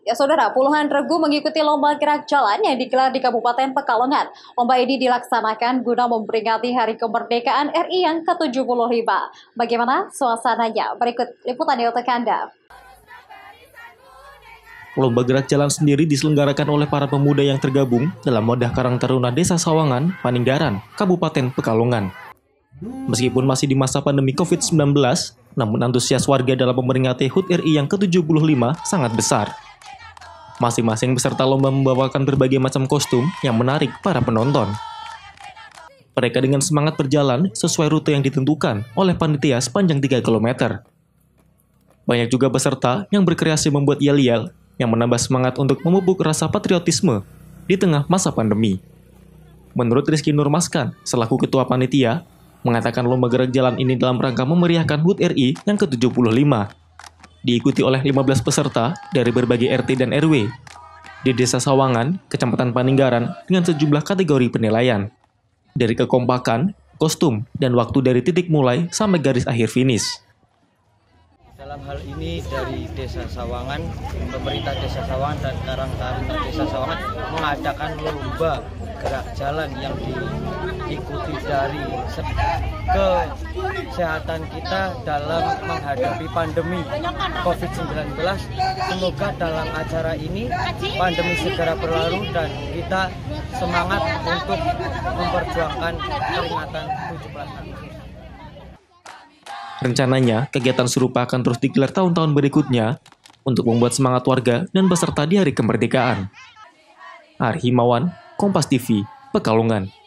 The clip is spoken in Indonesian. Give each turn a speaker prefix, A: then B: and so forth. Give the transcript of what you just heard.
A: Ya saudara, puluhan regu mengikuti lomba gerak jalan yang digelar di Kabupaten Pekalongan. Lomba ini dilaksanakan guna memperingati Hari Kemerdekaan RI yang ke-75. Bagaimana suasananya? Berikut liputannya untuk Anda.
B: Lomba gerak jalan sendiri diselenggarakan oleh para pemuda yang tergabung dalam Modah Karang Taruna Desa Sawangan, Paninggaran, Kabupaten Pekalongan. Meskipun masih di masa pandemi COVID-19, namun antusias warga dalam memperingati HUT RI yang ke-75 sangat besar. Masing-masing peserta lomba membawakan berbagai macam kostum yang menarik para penonton. Mereka dengan semangat berjalan sesuai rute yang ditentukan oleh panitia sepanjang 3 km. Banyak juga peserta yang berkreasi membuat yel-yel yang menambah semangat untuk memupuk rasa patriotisme di tengah masa pandemi. Menurut Rizky Nurmaskan, selaku ketua panitia, mengatakan lomba gerak jalan ini dalam rangka memeriahkan HUT RI yang ke-75 diikuti oleh 15 peserta dari berbagai RT dan RW di Desa Sawangan, Kecamatan Paninggaran dengan sejumlah kategori penilaian. Dari kekompakan, kostum, dan waktu dari titik mulai sampai garis akhir finish.
C: Dalam hal ini dari Desa Sawangan, pemerintah Desa Sawangan dan Karang Taruna Desa Sawangan mengadakan lomba gerak jalan yang diikuti dari kesehatan kita dalam menghadapi pandemi COVID-19. Semoga dalam acara ini pandemi segera berlalu dan kita semangat untuk memperjuangkan peringatan 17 Agustus.
B: Rencananya, kegiatan serupa akan terus digelar tahun-tahun berikutnya untuk membuat semangat warga dan peserta di hari kemerdekaan. Arhimawan, Kompas TV, Pekalongan.